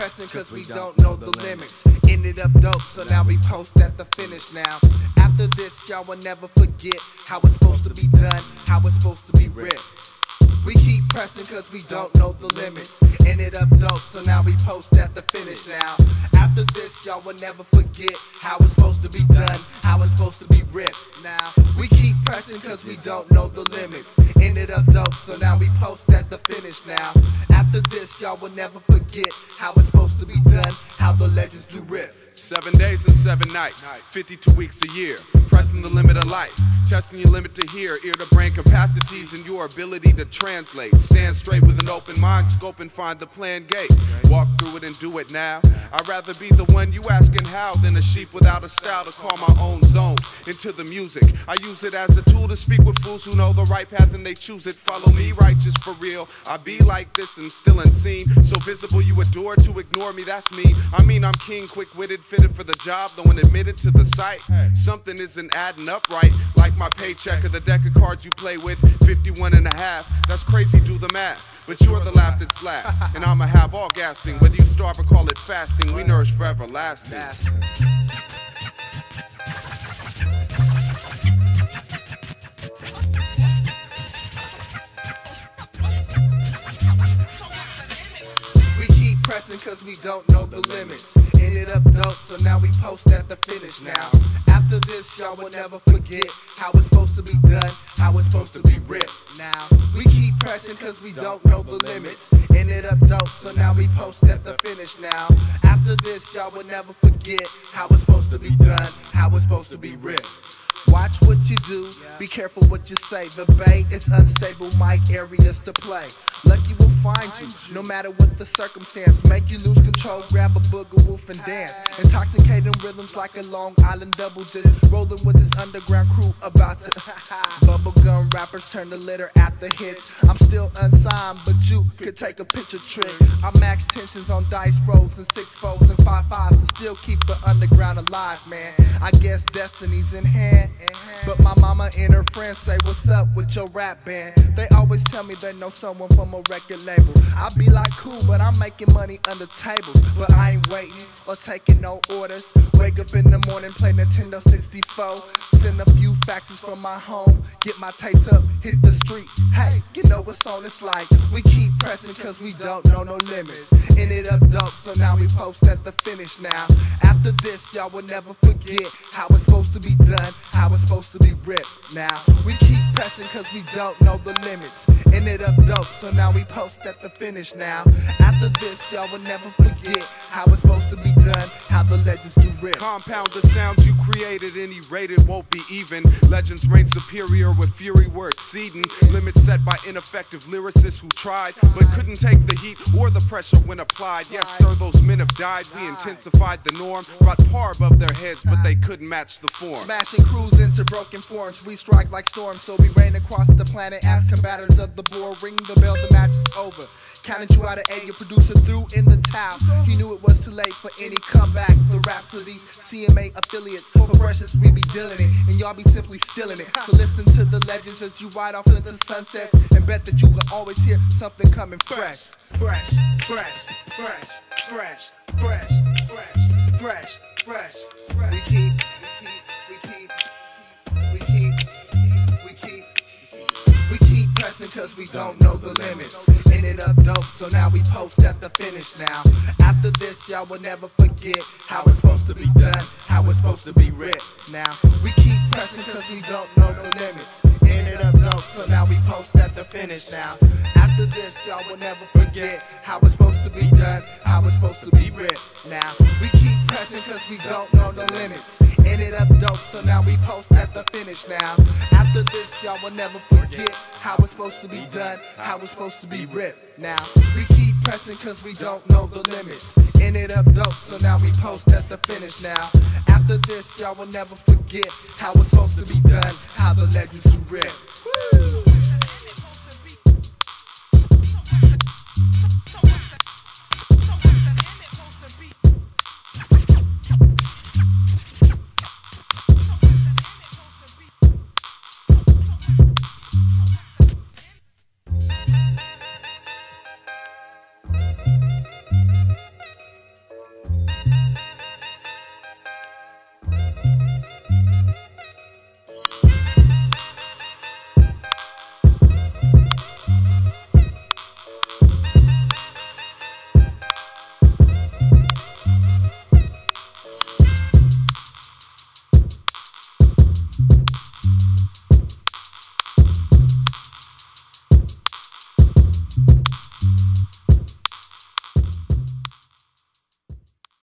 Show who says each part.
Speaker 1: pressing cause we don't know the limits. Ended up dope, so now we post at the finish now. After this, y'all will never forget how it's supposed to be done, how it's supposed to be ripped. We keep pressing cause we don't know the limits. Ended up dope, so now we post at the finish now. After this, y'all will never forget how it's supposed to be done, how it's supposed to be ripped. Now, we keep pressing cause we don't know the limits. Ended up dope, so now we post at the finish now. After this, y'all will never forget how it's supposed to be done, how the legends do rip.
Speaker 2: Seven days and seven nights, 52 weeks a year, pressing the limit of life. Testing your limit to hear, ear to brain capacities, and your ability to translate. Stand straight with an open mind, scope and find the plan gate. Walk through it and do it now. I'd rather be the one you asking how than a sheep without a style to call my own zone into the music. I use it as a tool to speak with fools who know the right path and they choose it. Follow me, righteous for real. I be like this and still unseen. So visible you adore to ignore me, that's me. I mean, I'm king, quick witted, fitted for the job, though when admitted to the sight. Something isn't adding up right, like my paycheck or the deck of cards you play with, 51 and a half. That's crazy, do the math. But you're the laugh that's last, and I'ma have all gasping. Whether you starve or call it fasting, we nourish for everlasting.
Speaker 1: Cause we don't know the limits. Ended up dope, so now we post at the finish now. After this, y'all will never forget how it's supposed to be done, how it's supposed to be ripped. Now, we keep pressing cause we don't know the limits. Ended up dope, so now we post at the finish now. After this, y'all will never forget how it's supposed to be done, how it's supposed to be ripped. Watch what you do, be careful what you say. The bay is unstable, mic areas to play. Lucky find you, no matter what the circumstance. Make you lose control, grab a booger wolf and dance. Intoxicating rhythms like a Long Island double, just rolling with this underground crew about to. Bubblegum rappers turn the litter after hits. I'm still unsigned, but you could take a picture trick. I max tensions on dice rolls and six folds and five fives and still keep the underground alive, man. I guess destiny's in hand. But my mama and her friends say, What's up with your rap band? They always tell me they know someone from a record label. I be like, Cool, but I'm making money under tables. But I ain't waiting or taking no orders. Wake up in the morning, play Nintendo 64. Send a few faxes from my home. Get my tapes up, hit the street. Hey, you know what's on it's like. We keep pressing cause we don't know no limits. Ended up dope, so now we post at the finish now. After this, y'all will never forget how it's supposed to be done, how it's supposed to be ripped. Now, we keep pressing cause we don't know the limits. Ended up dope, so now we post at the finish now. After this, y'all will never forget how it's supposed to be done, how the legends do rip.
Speaker 2: Compound the sounds you created, any rated won't be even. Legends reign superior with fury we're exceeding. Limits set by ineffective lyricists who tried, but couldn't take the heat or the pressure when applied. Yes, sir, those men have died. We intensified the norm, brought par above their heads, but they couldn't match the form.
Speaker 1: Smashing crews into broken forms, we strike like storms, so we rain across the planet as combatants of the boar. Ring the bell, the match is over. Counted you out of eight, your producer threw in the towel. He knew it was too late for any comeback. The Rhapsodies, CMA affiliates, for freshest we be dealing it, and y'all be simply stealing it. So listen to the legends as you ride off into the sunsets, and bet that you will always hear something coming fresh. Fresh, fresh, fresh, fresh, fresh, fresh, fresh, fresh. We keep, keep pressing cause we don't know the limits. Ended up dope, so now we post at the finish now. After this, y'all will never forget how it's supposed to be done, how it's supposed to be ripped. Now, we keep pressing cause we don't know the limits. Ended up dope, so now we post at the finish now. After this, y'all will never forget how it's supposed to be done, how it's supposed to be ripped. Now, we keep pressing cause we don't know the limits. Ended up dope, so now we post at the finish now. After this, y'all will never forget how it's supposed to be done, how it's supposed to be ripped. Now, we keep pressing cause we don't know the limits. Ended up dope, so now we post at the finish now. After this, y'all will never forget how it's supposed to be done, how the legends do rip. Woo!